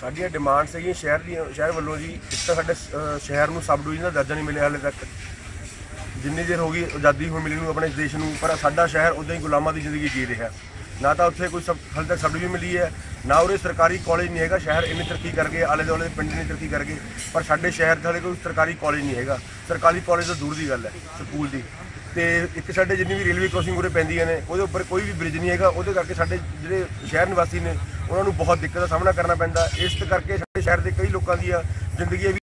ਸਾਡੀਆਂ ਡਿਮਾਂਡਸ ਹੈਗੀਆਂ ਸ਼ਹਿਰ ਦੀਆਂ ਸ਼ਹਿਰ ਵੱਲੋਂ ਜੀ, ਇੱਕ ਤਾਂ ਸਾਡੇ ਸ਼ਹਿਰ ਨੂੰ ਸਬ ਡਿਵੀਜ਼ਨ ਦਾ ਦਰਜਾ ਨਹੀਂ ਮਿਲਿਆ ਹਾਲੇ ਤੱਕ। ਜਿੰਨੀ ਦੇਰ ਹੋ ਗਈ, ਆਜ਼ਾਦੀ ਹੋ ਮਿਲੀ ਨੂੰ ਆਪਣੇ ਦੇਸ਼ ਨੂੰ, ਪਰ ਸਾਡਾ ਸ਼ਹਿਰ ਉਦਾਂ ਹੀ ਗੁਲਾਮਾਂ ਦੀ ਜ਼ਿੰਦਗੀ ਜੀ ਰਿਹਾ। ਨਾ ਤਾਂ ਉੱਥੇ ਕੋਈ ਸਬ, ਹਾਲੇ ਤੱਕ ਸਬ ਡਿਵੀਜ਼ਨ ਮਿਲੀ ਹੈ, ਨਾ ਉਰੇ ਸਰਕਾਰੀ ਕਾਲਜ ਨਹੀਂ ਹੈਗਾ, ਸ਼ਹਿਰ ਇੰਨੀ ਤਰੱਕੀ ਕਰ ਗਏ ਆਲੇ ਦੁਆਲੇ ਦੇ ਪਿੰਡ ਨੇ ਤਰੱਕੀ ਕਰ ਗਏ ਪਰ ਸਾਡੇ ਸ਼ਹਿਰ 'ਚ ਹਾਲੇ ਕੋਈ ਸਰਕਾਰੀ ਕਾਲਜ ਨਹੀਂ ਹੈਗਾ। ਸਰਕਾਰੀ ਕਾਲਜ ਤੋਂ ਦੂਰ ਦੀ ਗੱਲ ਹੈ, ਸਕੂਲ ਦੀ। ਤੇ ਇੱਕ ਸਾਡੇ ਜਿੰਨੀ ਵੀ ਰੇਲਵੇ ਕ੍ਰੋਸਿੰਗ ਉਰੇ ਪੈਂਦੀਆਂ ਨੇ, ਉਹਦੇ ਉੱਪਰ ਕੋਈ ਵੀ ਬ੍ਰਿਜ ਨਹੀਂ ਹੈਗਾ, ਉਹਦੇ ਕਰਕੇ ਸਾਡੇ ਜਿਹੜੇ ਸ਼ਹਿਰ ਨਿਵਾਸੀ ਨੇ ਉਹਨਾਂ ਨੂੰ ਬਹੁਤ ਦਿੱਕਤ ਦਾ ਸਾਹਮਣਾ ਕਰਨਾ ਪੈਂਦਾ। ਇਸ ਕਰਕੇ ਸਾਡੇ ਸ਼ਹਿਰ ਦੇ ਕਈ ਲੋਕਾਂ ਦੀਆਂ ਜ਼ਿੰਦਗੀਆਂ ਵੀ